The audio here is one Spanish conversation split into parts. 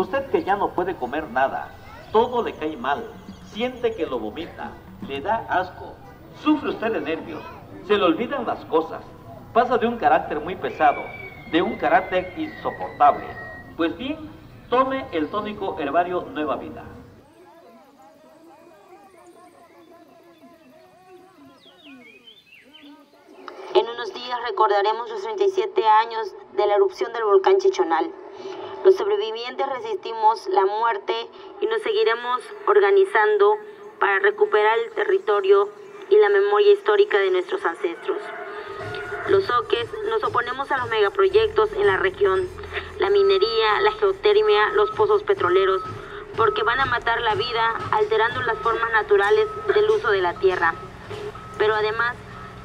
Usted que ya no puede comer nada, todo le cae mal, siente que lo vomita, le da asco, sufre usted de nervios, se le olvidan las cosas, pasa de un carácter muy pesado, de un carácter insoportable. Pues bien, tome el tónico herbario Nueva Vida. En unos días recordaremos los 37 años de la erupción del volcán Chichonal. Los sobrevivientes resistimos la muerte y nos seguiremos organizando para recuperar el territorio y la memoria histórica de nuestros ancestros. Los soques nos oponemos a los megaproyectos en la región, la minería, la geotermia, los pozos petroleros, porque van a matar la vida alterando las formas naturales del uso de la tierra. Pero además,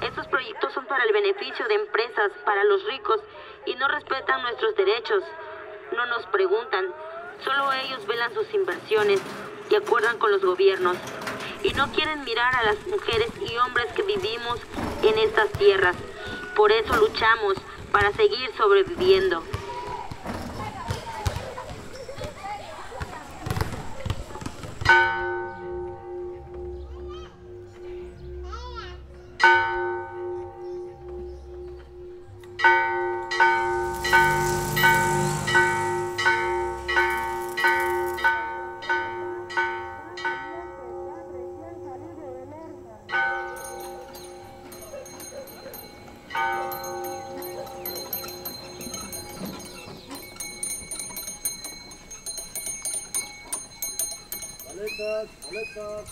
estos proyectos son para el beneficio de empresas, para los ricos, y no respetan nuestros derechos. No nos preguntan, solo ellos velan sus inversiones y acuerdan con los gobiernos. Y no quieren mirar a las mujeres y hombres que vivimos en estas tierras. Por eso luchamos para seguir sobreviviendo. Allez, top.